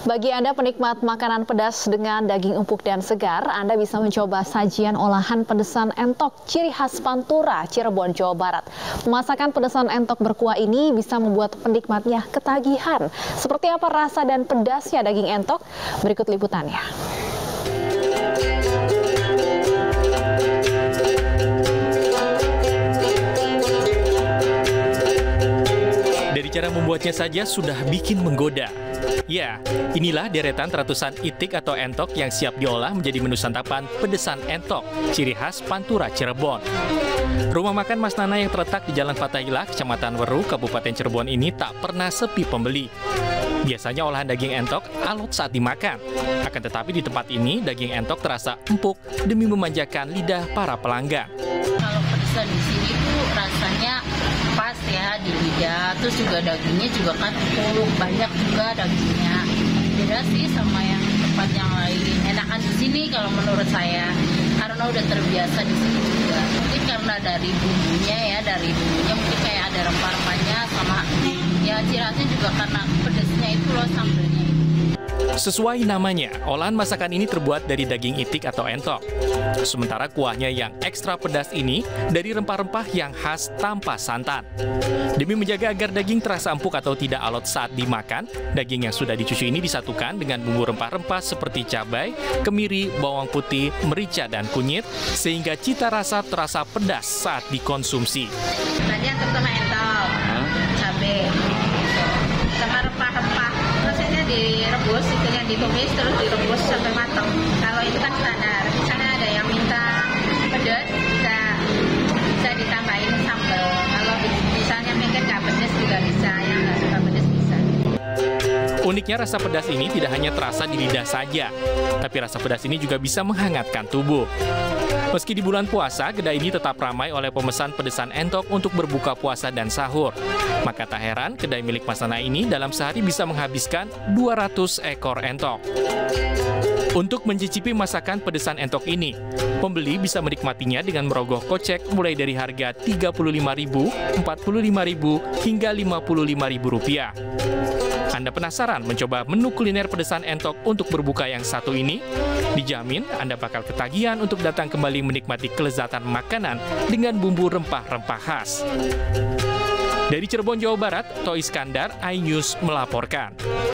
Bagi Anda penikmat makanan pedas dengan daging empuk dan segar, Anda bisa mencoba sajian olahan pedesan entok ciri khas Pantura, Cirebon, Jawa Barat. Masakan pedesan entok berkuah ini bisa membuat penikmatnya ketagihan. Seperti apa rasa dan pedasnya daging entok? Berikut liputannya. Cara membuatnya saja sudah bikin menggoda. Ya, inilah deretan ratusan itik atau entok yang siap diolah menjadi menu santapan pedesan entok, ciri khas Pantura Cirebon. Rumah makan Mas Nana yang terletak di Jalan Fatailah, Kecamatan Weru, Kabupaten Cirebon ini tak pernah sepi pembeli. Biasanya olahan daging entok alot saat dimakan. Akan tetapi di tempat ini, daging entok terasa empuk demi memanjakan lidah para pelanggan. Pedesan di sini tuh rasanya pas ya di lidah, terus juga dagingnya juga kan empuk, banyak juga dagingnya. Beda sih sama yang tempat yang lain. Enakan di sini kalau menurut saya, karena udah terbiasa di sini juga. Mungkin karena dari bumbunya ya, dari bumbunya mungkin kayak ada rempah-rempahnya sama ya cirasnya juga karena pedesnya itu loh sambelnya itu. Sesuai namanya, olahan masakan ini terbuat dari daging itik atau entok. Sementara kuahnya yang ekstra pedas ini dari rempah-rempah yang khas tanpa santan. Demi menjaga agar daging terasa empuk atau tidak alot saat dimakan, daging yang sudah dicuci ini disatukan dengan bumbu rempah-rempah seperti cabai, kemiri, bawang putih, merica, dan kunyit, sehingga cita rasa terasa pedas saat dikonsumsi. Tadi yang terutama entok, cabai, ditumis terus direbus sampai matang. Kalau itu kan standar. Uniknya rasa pedas ini tidak hanya terasa di lidah saja, tapi rasa pedas ini juga bisa menghangatkan tubuh. Meski di bulan puasa, kedai ini tetap ramai oleh pemesan pedesan entok untuk berbuka puasa dan sahur. Maka tak heran, kedai milik Mas Nana ini dalam sehari bisa menghabiskan 200 ekor entok. Untuk mencicipi masakan pedesan entok ini, pembeli bisa menikmatinya dengan merogoh kocek mulai dari harga Rp35.000, Rp45.000, hingga Rp55.000 rupiah. Anda penasaran mencoba menu kuliner pedesan entok untuk berbuka yang satu ini? Dijamin Anda bakal ketagihan untuk datang kembali menikmati kelezatan makanan dengan bumbu rempah-rempah khas. Dari Cirebon, Jawa Barat, Toh Iskandar, iNews melaporkan.